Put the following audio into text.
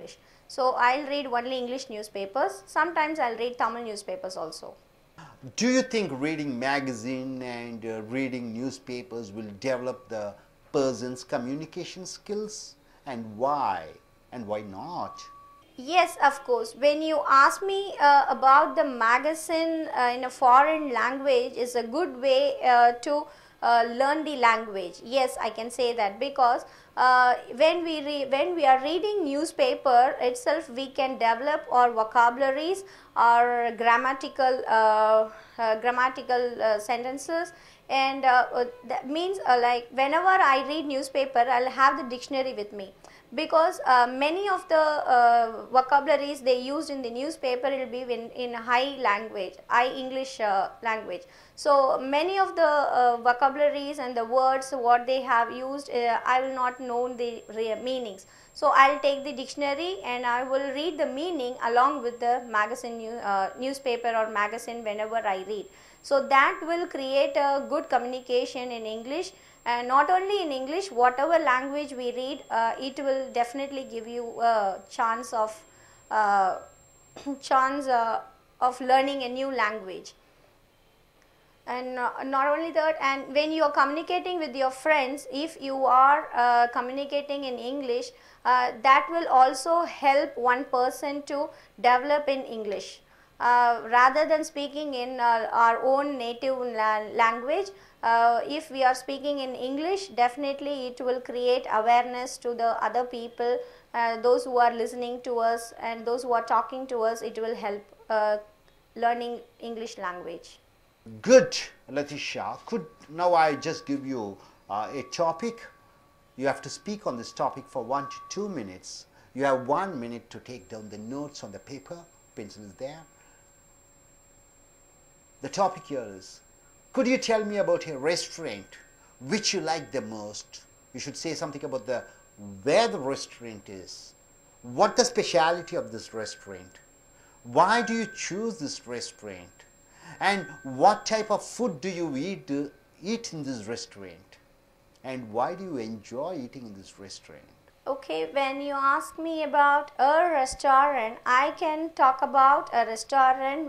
English. So I'll read only English newspapers. Sometimes I'll read Tamil newspapers also. Do you think reading magazine and uh, reading newspapers will develop the person's communication skills and why and why not? Yes, of course. When you ask me uh, about the magazine uh, in a foreign language is a good way uh, to uh, learn the language. Yes, I can say that because uh, when we re- when we are reading newspaper itself, we can develop our vocabularies, our grammatical uh, uh, grammatical uh, sentences, and that means like whenever I read newspaper, I'll have the dictionary with me because uh, many of the uh, vocabularies they used in the newspaper will be in, in high language high english uh, language. So many of the uh, vocabularies and the words what they have used uh, i will not know the meanings. So i'll take the dictionary and i will read the meaning along with the magazine uh, newspaper or magazine whenever i read so that will create a good communication in english. And not only in english whatever language we read uh, it will definitely give you a chance of uh, chance uh, of learning a new language. And uh, not only that and when you are communicating with your friends if you are uh, communicating in english uh, that will also help one person to develop in english rather than speaking in uh, our own native la- language uh, if we are speaking in english definitely it will create awareness to the other people uh, those who are listening to us and those who are talking to us it will help uh, learning english language Good, Latisha. Could now I just give you uh, a topic? You have to speak on this topic for one to two minutes. You have one minute to take down the notes on the paper. Pencil is there. The topic here is Could you tell me about a restaurant which you like the most? You should say something about the where the restaurant is. What the speciality of this restaurant? Why do you choose this restaurant? And what type of food do you eat, uh, eat in this restaurant? And why do you enjoy eating in this restaurant? Okay, when you ask me about a restaurant, I can talk about a restaurant